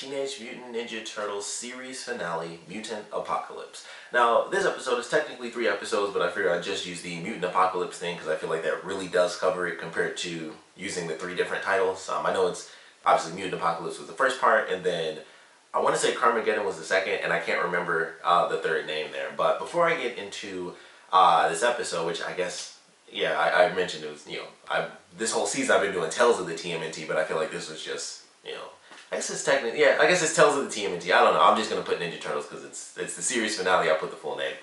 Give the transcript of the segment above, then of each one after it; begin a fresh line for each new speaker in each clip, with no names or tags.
Teenage Mutant Ninja Turtles series finale, Mutant Apocalypse. Now, this episode is technically three episodes, but I figured I'd just use the Mutant Apocalypse thing because I feel like that really does cover it compared to using the three different titles. Um, I know it's obviously Mutant Apocalypse was the first part, and then I want to say Carmageddon was the second, and I can't remember uh, the third name there. But before I get into uh, this episode, which I guess, yeah, I, I mentioned it was, you know, I this whole season I've been doing Tales of the TMNT, but I feel like this was just, you know, I guess it's technically, yeah, I guess it's Tales of the TMNT. I don't know. I'm just going to put Ninja Turtles because it's it's the series finale. I'll put the full name.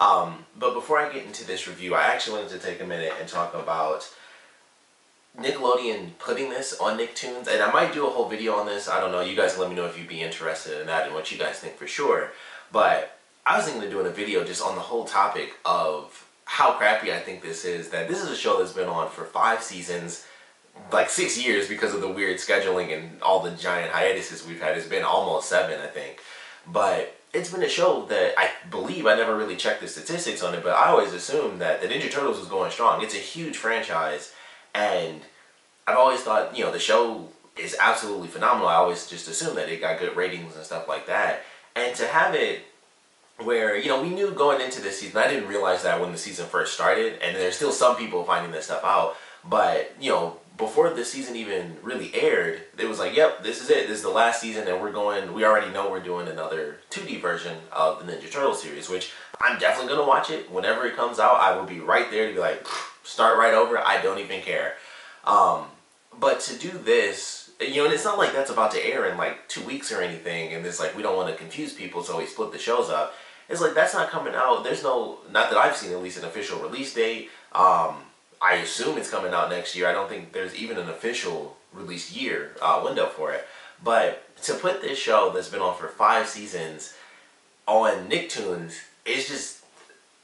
Um, but before I get into this review, I actually wanted to take a minute and talk about Nickelodeon putting this on Nicktoons. And I might do a whole video on this. I don't know. You guys let me know if you'd be interested in that and what you guys think for sure. But I was thinking of doing a video just on the whole topic of how crappy I think this is. That this is a show that's been on for five seasons like six years because of the weird scheduling and all the giant hiatuses we've had. It's been almost seven, I think. But it's been a show that I believe I never really checked the statistics on it, but I always assumed that the Ninja Turtles was going strong. It's a huge franchise, and I've always thought you know the show is absolutely phenomenal. I always just assumed that it got good ratings and stuff like that, and to have it where you know we knew going into this season. I didn't realize that when the season first started, and there's still some people finding this stuff out. But you know, before the season even really aired, it was like, yep, this is it. This is the last season, and we're going. We already know we're doing another 2D version of the Ninja Turtle series, which I'm definitely gonna watch it whenever it comes out. I will be right there to be like, start right over. I don't even care. Um, but to do this, you know, and it's not like that's about to air in like two weeks or anything, and it's like we don't want to confuse people, so we split the shows up. It's like that's not coming out. There's no, not that I've seen at least an official release date. Um, I assume it's coming out next year. I don't think there's even an official release year uh, window for it. But to put this show that's been on for five seasons on Nicktoons is just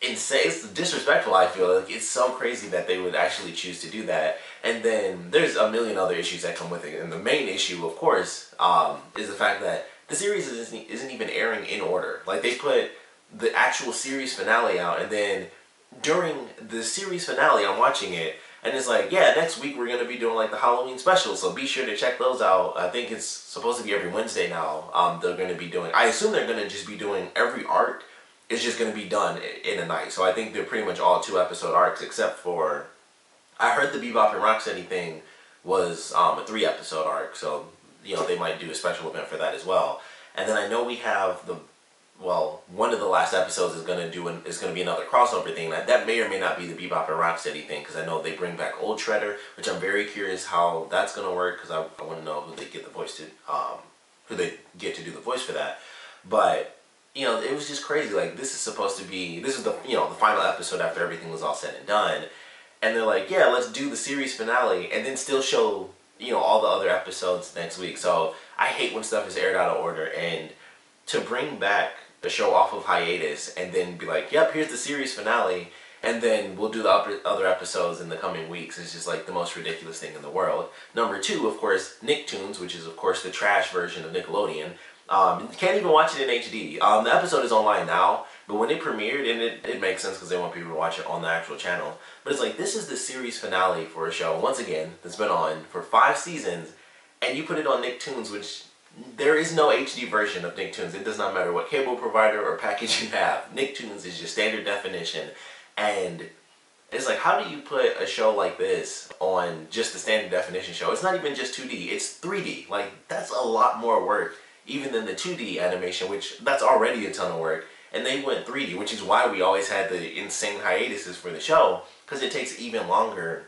insane. It's disrespectful. I feel like it's so crazy that they would actually choose to do that. And then there's a million other issues that come with it. And the main issue, of course, um, is the fact that the series isn't, isn't even airing in order. Like they put the actual series finale out and then during the series finale, I'm watching it, and it's like, yeah, next week we're gonna be doing like the Halloween special, so be sure to check those out. I think it's supposed to be every Wednesday now. Um, they're gonna be doing. I assume they're gonna just be doing every arc. Is just gonna be done in a night. So I think they're pretty much all two episode arcs, except for I heard the Bebop and Rocksteady thing was um, a three episode arc. So you know they might do a special event for that as well. And then I know we have the well, one of the last episodes is gonna do an, is gonna be another crossover thing. That that may or may not be the Bebop and Rocksteady thing because I know they bring back Old Shredder, which I'm very curious how that's gonna work because I, I want to know who they get the voice to, um, who they get to do the voice for that. But you know, it was just crazy. Like this is supposed to be this is the you know the final episode after everything was all said and done, and they're like, yeah, let's do the series finale and then still show you know all the other episodes next week. So I hate when stuff is aired out of order and to bring back the show off of hiatus and then be like, yep, here's the series finale, and then we'll do the other episodes in the coming weeks. It's just like the most ridiculous thing in the world. Number two, of course, Nicktoons, which is of course the trash version of Nickelodeon. Um, can't even watch it in HD. Um, the episode is online now, but when it premiered, and it, it makes sense because they want people to watch it on the actual channel. But it's like, this is the series finale for a show, once again, that's been on for five seasons, and you put it on Nicktoons, which there is no HD version of Nicktoons. It does not matter what cable provider or package you have. Nicktoons is your standard definition. And it's like, how do you put a show like this on just the standard definition show? It's not even just 2D, it's 3D. Like, that's a lot more work, even than the 2D animation, which that's already a ton of work. And they went 3D, which is why we always had the insane hiatuses for the show, because it takes even longer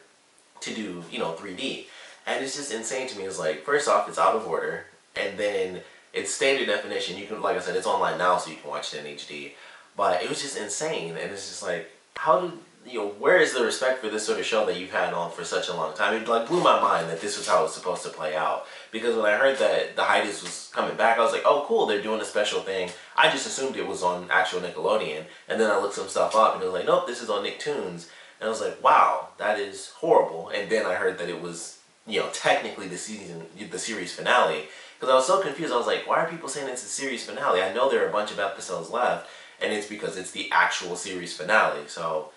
to do, you know, 3D. And it's just insane to me. It's like, first off, it's out of order and then it's standard definition. You can, like I said, it's online now, so you can watch it in HD. But it was just insane, and it's just like, how did you know? Where is the respect for this sort of show that you've had on for such a long time? It like blew my mind that this was how it was supposed to play out. Because when I heard that the Heidi's was coming back, I was like, oh, cool, they're doing a special thing. I just assumed it was on actual Nickelodeon, and then I looked some stuff up, and it was like, nope, this is on Nicktoons. And I was like, wow, that is horrible. And then I heard that it was, you know, technically the season, the series finale. Because I was so confused. I was like, why are people saying it's a series finale? I know there are a bunch of episodes left, and it's because it's the actual series finale. So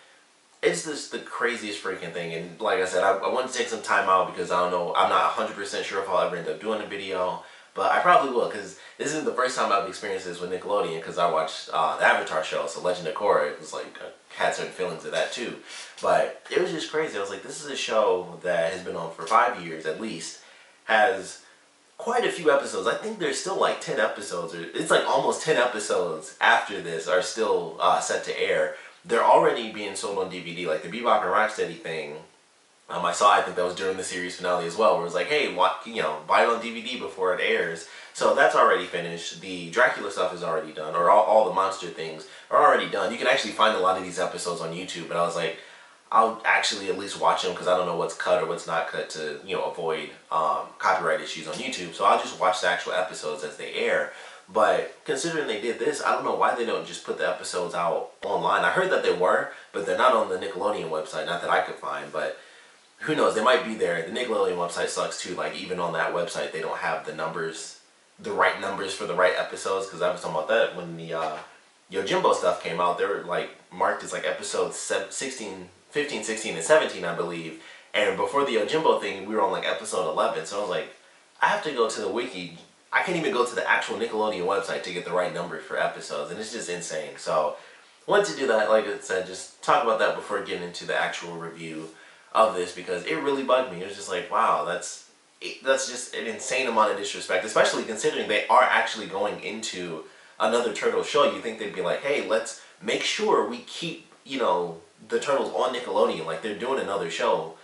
it's just the craziest freaking thing. And like I said, I, I want to take some time out because I don't know. I'm not 100% sure if I'll ever end up doing a video. but I probably will because this is the first time I've experienced this with Nickelodeon because I watched uh, the Avatar show, so Legend of Korra. It was like I had certain feelings of that too, but it was just crazy. I was like, this is a show that has been on for five years at least, has quite a few episodes. I think there's still like ten episodes, or it's like almost ten episodes after this are still uh, set to air. They're already being sold on DVD, like the Bebop and Rocksteady thing um, I saw, I think that was during the series finale as well, where it was like, hey, you know, buy it on DVD before it airs. So that's already finished. The Dracula stuff is already done, or all, all the monster things are already done. You can actually find a lot of these episodes on YouTube, but I was like, I'll actually at least watch them because I don't know what's cut or what's not cut to, you know, avoid um, copyright issues on YouTube. So I'll just watch the actual episodes as they air. But considering they did this, I don't know why they don't just put the episodes out online. I heard that they were, but they're not on the Nickelodeon website, not that I could find. But who knows? They might be there. The Nickelodeon website sucks too. Like even on that website, they don't have the numbers, the right numbers for the right episodes. Because I was talking about that when the uh, Yojimbo stuff came out. They were like marked as like episodes 16, 15, 16, and 17, I believe. And before the Yojimbo thing, we were on like episode 11. So I was like, I have to go to the wiki. I can't even go to the actual Nickelodeon website to get the right number for episodes, and it's just insane. So, wanted to do that, like I said, just talk about that before getting into the actual review of this because it really bugged me. It was just like, wow, that's that's just an insane amount of disrespect, especially considering they are actually going into another turtle show. You think they'd be like, hey, let's make sure we keep, you know, the turtles on Nickelodeon. Like they're doing another show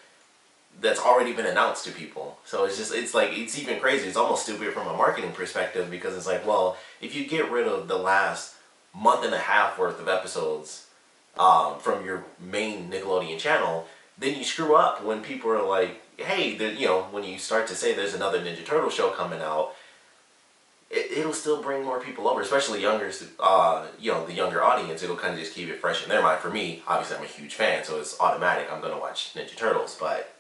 that's already been announced to people. So it's just, it's like, it's even crazy. It's almost stupid from a marketing perspective because it's like, well, if you get rid of the last month and a half worth of episodes um, from your main Nickelodeon channel, then you screw up when people are like, hey, you know, when you start to say there's another Ninja Turtle show coming out, it, will still bring more people over, especially younger, uh, you know, the younger audience. It'll kind of just keep it fresh in their mind. For me, obviously, I'm a huge fan, so it's automatic. I'm gonna watch Ninja Turtles, but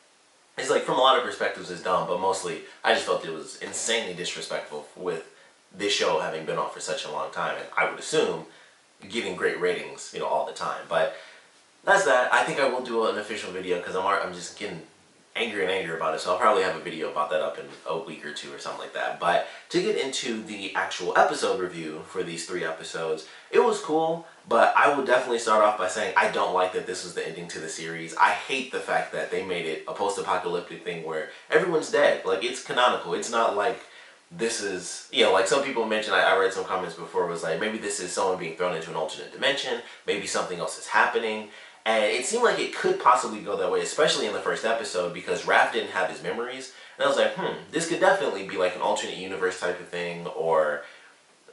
it's like from a lot of perspectives, it's dumb. But mostly, I just felt it was insanely disrespectful with this show having been on for such a long time, and I would assume getting great ratings, you know, all the time. But that's that. I think I will do an official video because I'm I'm just getting angry and angry about it. So I'll probably have a video about that up in a week or two or something like that. But to get into the actual episode review for these three episodes, it was cool. But I will definitely start off by saying I don't like that this was the ending to the series. I hate the fact that they made it a post-apocalyptic thing where everyone's dead. Like it's canonical. It's not like this is, you know, like some people mentioned, I, I read some comments before, was like, maybe this is someone being thrown into an alternate dimension, maybe something else is happening, and it seemed like it could possibly go that way, especially in the first episode, because Raph didn't have his memories. And I was like, hmm, this could definitely be like an alternate universe type of thing, or,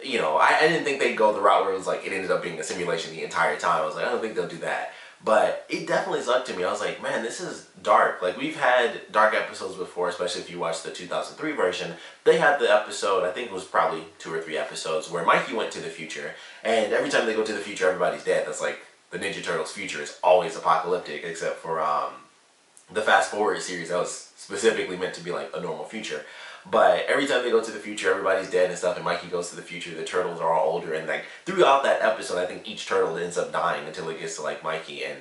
you know, I, I didn't think they'd go the route where it was like, it ended up being a simulation the entire time. I was like, I don't think they'll do that. But it definitely sucked to me. I was like, man, this is dark. Like, we've had dark episodes before, especially if you watch the 2003 version. They had the episode, I think it was probably two or three episodes, where Mikey went to the future. And every time they go to the future, everybody's dead. That's like the Ninja Turtles future is always apocalyptic, except for um, the Fast Forward series that was specifically meant to be like a normal future. But every time they go to the future, everybody's dead and stuff, and Mikey goes to the future, the turtles are all older, and like throughout that episode, I think each turtle ends up dying until it gets to like Mikey and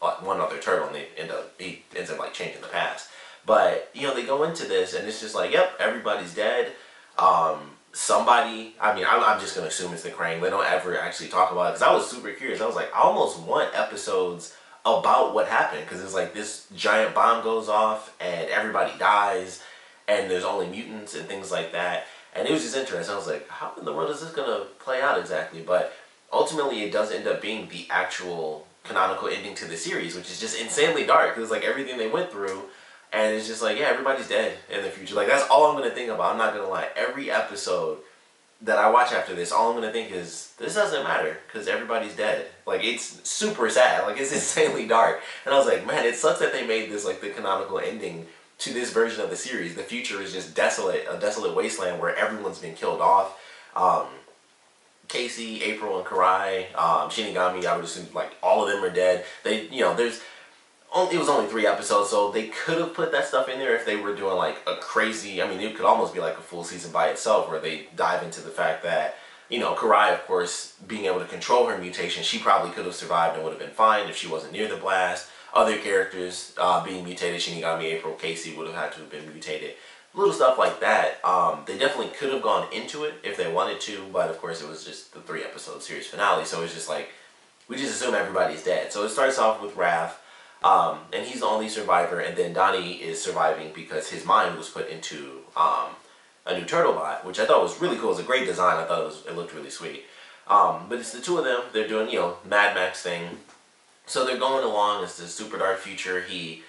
like, one other turtle, and they end up he ends up like changing the past. But you know, they go into this, and it's just like, yep, everybody's dead. Um, somebody, I mean, I'm, I'm just to assume it's the Krang. They don't ever actually talk about it because I was super curious. I was like, I almost want episodes about what happened because it's like this giant bomb goes off and everybody dies and there's only mutants and things like that. And it was just interesting. I was like, how in the world is this to play out exactly? But ultimately, it does end up being the actual canonical ending to the series, which is just insanely dark because like everything they went through and it's just like, yeah, everybody's dead in the future. Like that's all I'm gonna think about. I'm not gonna lie. Every episode that I watch after this, all I'm gonna think is this doesn't matter because everybody's dead. Like it's super sad. Like it's insanely dark. And I was like, man, it sucks that they made this like the canonical ending to this version of the series. The future is just desolate, a desolate wasteland where everyone's been killed off. Um, Casey, April, and Karai, um, Shinigami, I would assume like all of them are dead. They, you know, there's it was only three episodes, so they could have put that stuff in there if they were doing like a crazy. I mean, it could almost be like a full season by itself, where they dive into the fact that you know Karai, of course, being able to control her mutation, she probably could have survived and would have been fine if she wasn't near the blast. Other characters uh, being mutated, Shinigami, April, Casey would have had to have been mutated. little stuff like that. Um, they definitely could have gone into it if they wanted to, but of course it was just the three episode series finale, so it's just like we just assume everybody's dead. So it starts off with Raph, um, and he's the only survivor, and then Donnie is surviving because his mind was put into um, a new turtle bot, which I thought was really cool. It was a great design. I thought it was it looked really sweet. Um, but it's the two of them. They're doing you know Mad Max thing. So they're going along. It's the super dark future. He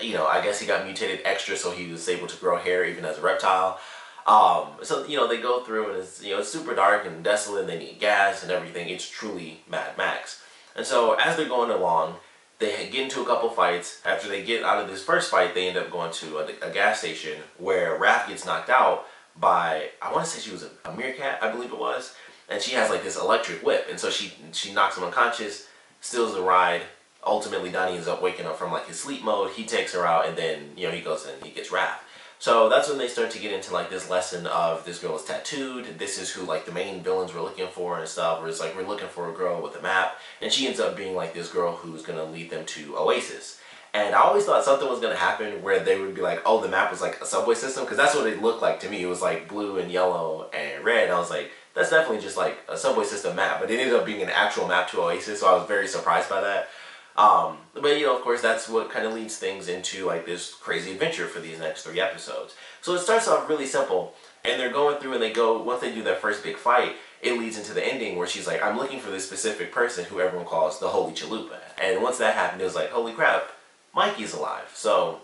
you know, I guess he got mutated extra so he was able to grow hair even as a reptile. Um, so, you know, they go through and it's, you know, it's super dark and desolate and they need gas and everything. It's truly Mad Max. And so as they're going along, they get into a couple fights. After they get out of this first fight, they end up going to a, a gas station where Raph gets knocked out by, I want to say she was a, a meerkat, I believe it was. And she has like this electric whip. And so she, she knocks him unconscious, steals the ride, ultimately Donnie ends up waking up from like his sleep mode. He takes her out, and then you know he goes and he gets Raph. So that's when they start to get into like this lesson of this girl is tattooed. This is who like the main villains we're looking for and stuff. Where it's like we're looking for a girl with a map, and she ends up being like this girl who's gonna lead them to Oasis. And I always thought something was gonna happen where they would be like, oh, the map was like a subway system, because that's what it looked like to me. It was like blue and yellow and red. And I was like, that's definitely just like a subway system map. But it ended up being an actual map to Oasis, so I was very surprised by that. Um, but you know, of course, that's what kind of leads things into like this crazy adventure for these next three episodes. So it starts off really simple, and they're going through and they go once they do that first big fight, it leads into the ending where she's like, "I'm looking for this specific person who everyone calls the Holy Chalupa." And once that happened, it was like, "Holy crap, Mikey's alive!" So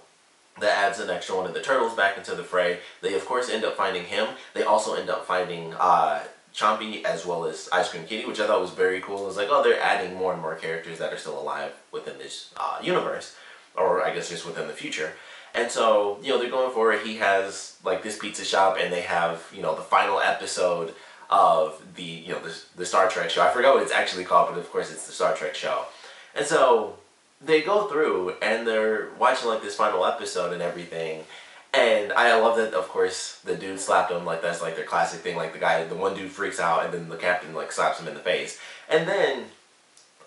that adds an extra one of the turtles back into the fray. They of course end up finding him. They also end up finding uh, Chompy as well as Ice Cream Kitty, which I thought was very cool. It's like, oh, they're adding more and more characters that are still alive within this uh, universe, or I guess just within the future. And so, you know, they're going for it. He has like this pizza shop, and they have, you know, the final episode of the, you know, the, the Star Trek show. I forgot what it's actually called, but of course it's the Star Trek show. And so they go through and they're watching like this final episode and everything and I love that, of course, the dude slapped him like that's like their classic thing. Like the guy, the one dude freaks out, and then the captain like slaps him in the face. And then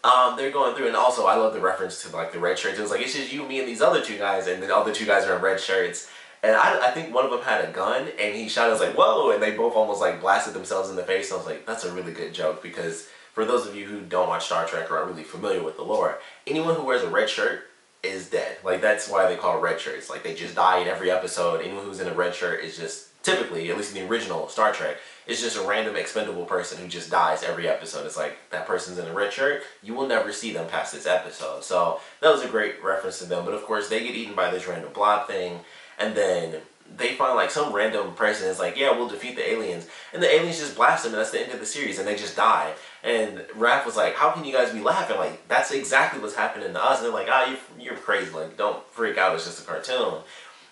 um, they're going through, and also I love the reference to like the red shirts. It was like it's just you, me, and these other two guys, and then all the two guys are in red shirts. And I, I think one of them had a gun, and he shot. I was like, whoa! And they both almost like blasted themselves in the face. And I was like, that's a really good joke because for those of you who don't watch Star Trek or aren't really familiar with the lore, anyone who wears a red shirt is dead. Like that's why they call red shirts. Like they just die in every episode. Anyone who's in a red shirt is just typically, at least in the original Star Trek, is just a random expendable person who just dies every episode. It's like that person's in a red shirt. You will never see them past this episode. So that was a great reference to them. But of course, they get eaten by this random blob thing, and then they find like some random person is like, yeah, we'll defeat the aliens, and the aliens just blast them, and that's the end of the series, and they just die. And Raph was like, how can you guys be laughing? Like that's exactly what's happening to us. And they're like, ah, you you're crazy. Like don't freak out. It's just a cartoon.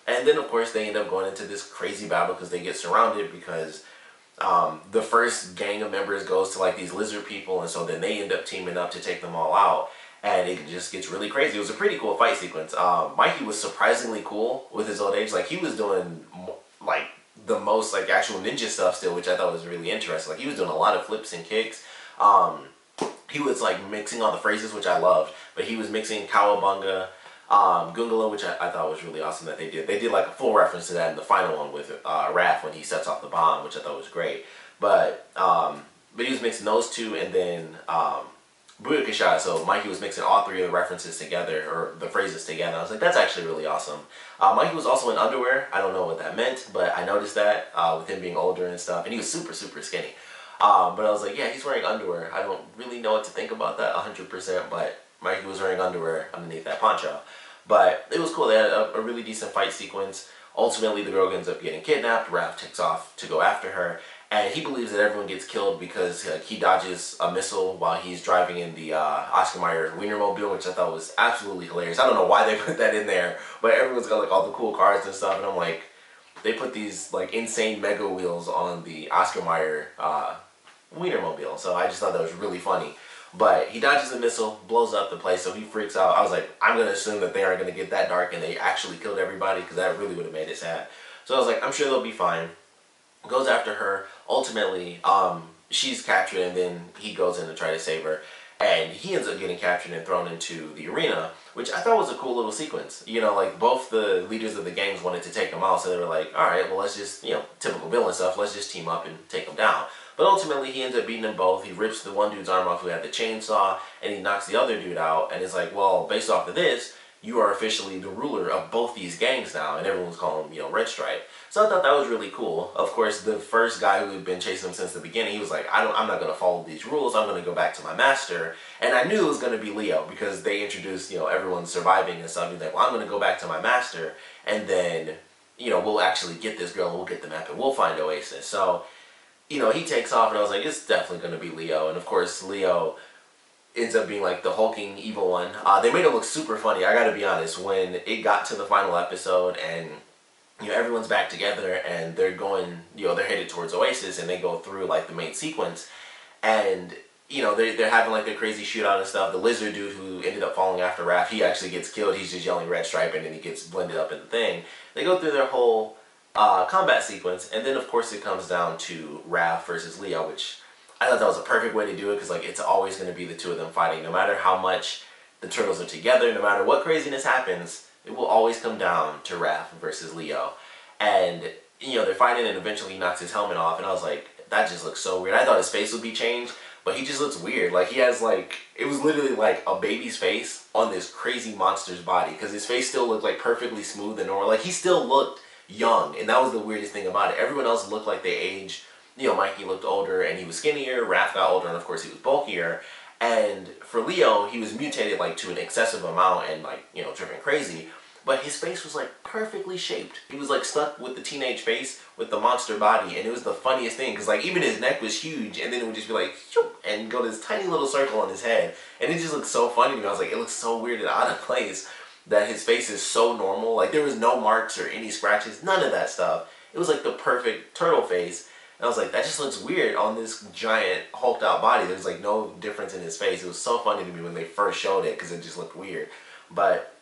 And then of course they end up going into this crazy battle because they get surrounded because um, the first gang of members goes to like these lizard people, and so then they end up teaming up to take them all out and it just gets really crazy. It was a pretty cool fight sequence. Um, Mikey was surprisingly cool with his old age. Like he was doing like the most like actual ninja stuff still, which I thought was really interesting. Like he was doing a lot of flips and kicks. Um, he was like mixing all the phrases, which I loved. But he was mixing Cowabunga, um, Goongala, which I, I, thought was really awesome that they did. They did like a full reference to that in the final one with uh, Raph when he sets off the bomb, which I thought was great. But um, but he was mixing those two, and then um, Booyakasha. So Mikey was mixing all three of the references together, or the phrases together. I was like, that's actually really awesome. Uh, Mikey was also in underwear. I don't know what that meant, but I noticed that uh, with him being older and stuff. And he was super, super skinny. Um, but I was like, yeah, he's wearing underwear. I don't really know what to think about that 100%, but Mikey was wearing underwear underneath that poncho. But it was cool. They had a, a really decent fight sequence. Ultimately, the girl ends up getting kidnapped. Raph takes off to go after her. And he believes that everyone gets killed because uh, he dodges a missile while he's driving in the uh, Oscar Mayer Wienermobile, which I thought was absolutely hilarious. I don't know why they put that in there, but everyone's got like all the cool cars and stuff, and I'm like, they put these like insane mega wheels on the Oscar Mayer uh, Wienermobile, so I just thought that was really funny. But he dodges the missile, blows up the place, so he freaks out. I was like, I'm gonna assume that they aren't gonna get that dark and they actually killed everybody because that really would have made it sad. So I was like, I'm sure they'll be fine goes after her. Ultimately, um, she's captured and then he goes in to try to save her. and he ends up getting captured and thrown into the arena, which I thought was a cool little sequence. You know, like both the leaders of the gangs wanted to take him out, so they were like, all right, well, let's just, you know, typical villain stuff, let's just team up and take him down. But ultimately, he ends up beating them both. He rips the one dude's arm off who had the chainsaw, and he knocks the other dude out, and it's like, well, based off of this, you are officially the ruler of both these gangs now, and everyone's calling him, you know, Red Stripe. So I thought that was really cool. Of course, the first guy who had been chasing him since the beginning, he was like, I don't, I'm not to follow these rules. I'm to go back to my master. And I knew it was to be Leo because they introduced, you know, everyone surviving and stuff. He's like, well, I'm to go back to my master, and then, you know, we'll actually get this girl, and we'll get the map, and we'll find Oasis. So, you know, he takes off, and I was like, it's definitely to be Leo. And of course, Leo ends up being like the hulking evil one. Uh, they made it look super funny. I got to be honest. When it got to the final episode and you know everyone's back together and they're going, you know, they're headed towards Oasis and they go through like the main sequence and you know they're they're having like their crazy shootout and stuff. The lizard dude who ended up falling after Raph, he actually gets killed. He's just yelling Red Stripe and then he gets blended up in the thing. They go through their whole uh, combat sequence and then of course it comes down to Raph versus Leo, which I thought that was a perfect way to do it because like it's always going to be the two of them fighting. No matter how much the turtles are together, no matter what craziness happens, it will always come down to Raph versus Leo. And you know they're fighting, and eventually he knocks his helmet off, and I was like, that just looks so weird. I thought his face would be changed, but he just looks weird. Like he has like it was literally like a baby's face on this crazy monster's body because his face still looked like perfectly smooth and normal. Like he still looked young, and that was the weirdest thing about it. Everyone else looked like they aged you know, Mikey looked older and he was skinnier, Raph got older and of course he was bulkier. And for Leo, he was mutated like to an excessive amount and like, you know, driven crazy. But his face was like perfectly shaped. He was like stuck with the teenage face with the monster body. And it was the funniest thing because like even his neck was huge and then it would just be like, and go this tiny little circle on his head. And it just looked so funny to me. I was like, it looks so weird and out of place that his face is so normal. Like there was no marks or any scratches, none of that stuff. It was like the perfect turtle face I was like, that just looks weird on this giant hulked out body. There's like no difference in his face. It was so funny to me when they first showed it because it just looked weird. But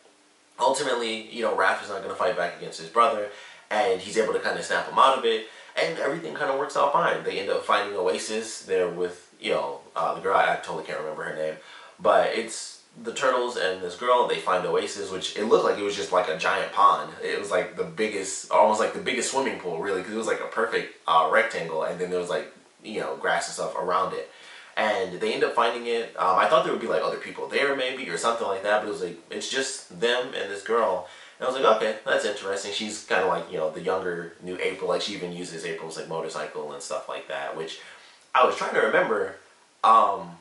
ultimately, you know, Raph is not going to fight back against his brother and he's able to kind of snap him out of it and everything kind of works out fine. They end up finding Oasis there with, you know, uh, the girl, I totally can't remember her name, but it's the turtles and this girl they find oasis which it looked like it was just like a giant pond. It was like the biggest almost like the biggest swimming pool really because it was like a perfect uh, rectangle and then there was like you know grass and stuff around it. And they end up finding it um, i thought there would be like other people there maybe or something like that but it was like it's just them and this girl. And i was like okay that's interesting. She's kind of like you know the younger new april like she even uses april's like motorcycle and stuff like that which i was trying to remember um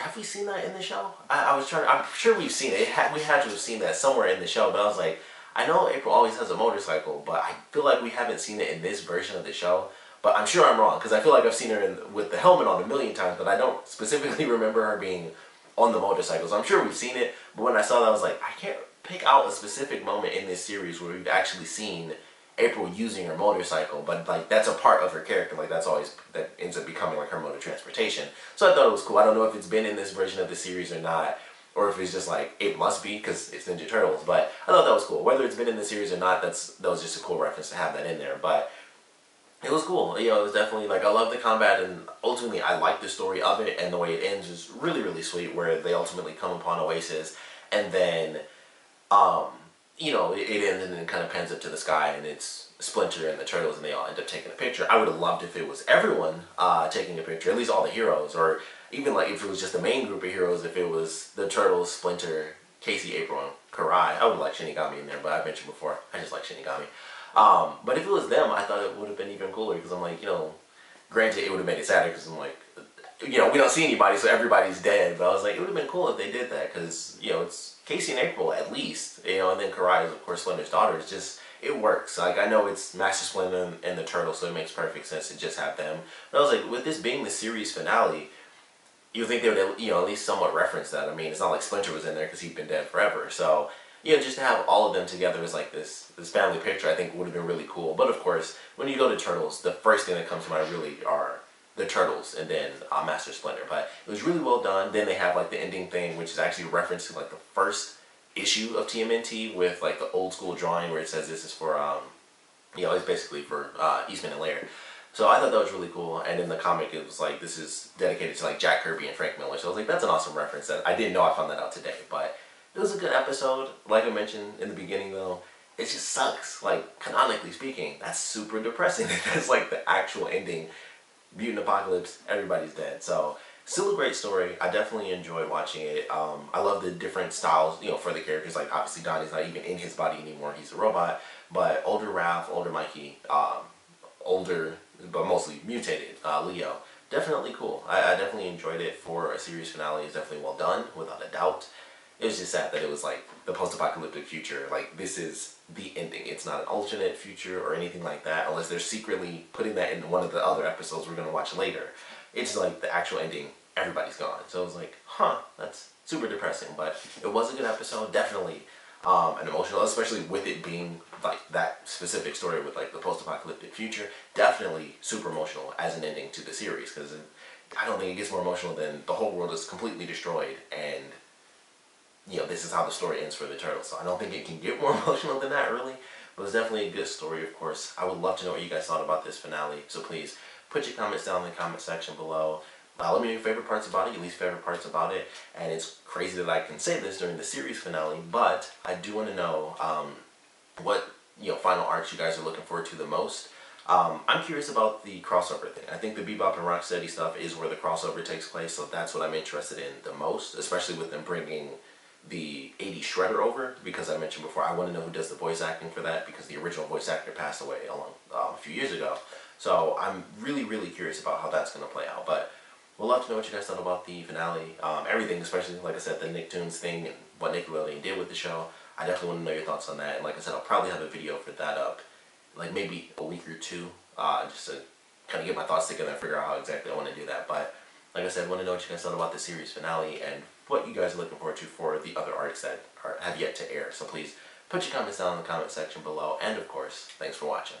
have we seen that in the show? I, I was trying. I'm sure we've seen it. it we had to have seen that somewhere in the show. But I was like, I know April always has a motorcycle, but I feel like we haven't seen it in this version of the show. But I'm sure I'm wrong because I feel like I've seen her in, with the helmet on a million times, but I don't specifically remember her being on the motorcycle. So I'm sure we've seen it. But when I saw that, I was like, I can't pick out a specific moment in this series where we've actually seen April using her motorcycle, but like that's a part of her character. Like that's always that ends up becoming like her mode of transportation. So I thought it was cool. I don't know if it's been in this version of the series or not, or if it's just like it must be because it's Ninja Turtles. But I thought that was cool. Whether it's been in the series or not, that's that was just a cool reference to have that in there. But it was cool. You know, it was definitely like I love the combat and ultimately I like the story of it and the way it ends is really really sweet. Where they ultimately come upon Oasis and then. um you know, it, ends and then kind of pans up to the sky and it's Splinter and the Turtles and they all end up taking a picture. I would have loved if it was everyone uh, taking a picture, at least all the heroes, or even like if it was just the main group of heroes, if it was the Turtles, Splinter, Casey, April, and Karai. I would like Shinigami in there, but I mentioned before, I just like Shinigami. Um, but if it was them, I thought it would have been even cooler because I'm like, you know, granted it would have made it sadder because I'm like, you know, we don't see anybody, so everybody's dead. But I was like, it would have been cool if they did that because, you know, it's Casey and April at least, you know, and then Karai is of course Splinter's daughter. It's just it works. Like I know it's Master Splinter and, and the Turtle, so it makes perfect sense to just have them. But I was like, with this being the series finale, you think they would you know at least somewhat reference that. I mean, it's not like Splinter was in there because he'd been dead forever. So you know, just to have all of them together as like this this family picture, I think would have been really cool. But of course, when you go to Turtles, the first thing that comes to mind really are the Turtles and then uh, Master Splinter. But it was really well done. Then they have like the ending thing, which is actually reference to like the first issue of TMNT with like the old school drawing where it says this is for um, you know, it's basically for uh, Eastman and Laird. So I thought that was really cool. And in the comic, it was like this is dedicated to like Jack Kirby and Frank Miller. So I was like, that's an awesome reference. That I didn't know. I found that out today, but it was a good episode. Like I mentioned in the beginning, though, it just sucks. Like canonically speaking, that's super depressing. that's like the actual ending. Mutant apocalypse. Everybody's dead. So still a great story. I definitely enjoyed watching it. Um, I love the different styles, you know, for the characters. Like obviously Donnie's not even in his body anymore; he's a robot. But older Raph, older Mikey, um, older but mostly mutated uh, Leo. Definitely cool. I, I definitely enjoyed it for a series finale. It's definitely well done, without a doubt. It was just sad that it was like the post-apocalyptic future. Like this is the ending. It's not an alternate future or anything like that, unless they're secretly putting that in one of the other episodes we're gonna watch later. It's like the actual ending. Everybody's gone. So it was like, huh, that's super depressing. But it was a good episode. Definitely um, and emotional, especially with it being like that specific story with like the post-apocalyptic future. Definitely super emotional as an ending to the series because I don't think it gets more emotional than the whole world is completely destroyed and you know this is how the story ends for the turtles. So I don't think it can get more emotional than that really. But it's definitely a good story, of course. I would love to know what you guys thought about this finale. So please put your comments down in the comment section below. Uh, let me know your favorite parts about it, your least favorite parts about it. And it's crazy that I can say this during the series finale, but I do want to know um, what you know final arcs you guys are looking forward to the most. Um, I'm curious about the crossover thing. I think the Bebop and Rocksteady stuff is where the crossover takes place, so that's what I'm interested in the most, especially with them bringing the 80 Shredder over, because I mentioned before, I want to know who does the voice acting for that, because the original voice actor passed away a, long, uh, a few years ago. So I'm really, really curious about how that's going to play out. But We'd love to know what you guys thought about the finale. Um, everything, especially, like I said, the Nicktoons thing and what Nickelodeon did with the show. I definitely want to know your thoughts on that. And like I said, I'll probably have a video for that up, like maybe a week or two, uh, just to kind of get my thoughts together and figure out how exactly I want to do that. But like I said, want to know what you guys thought about the series finale and what you guys are looking forward to for the other arcs that are, have yet to air. So please put your comments down in the comment section below. And of course, thanks for watching.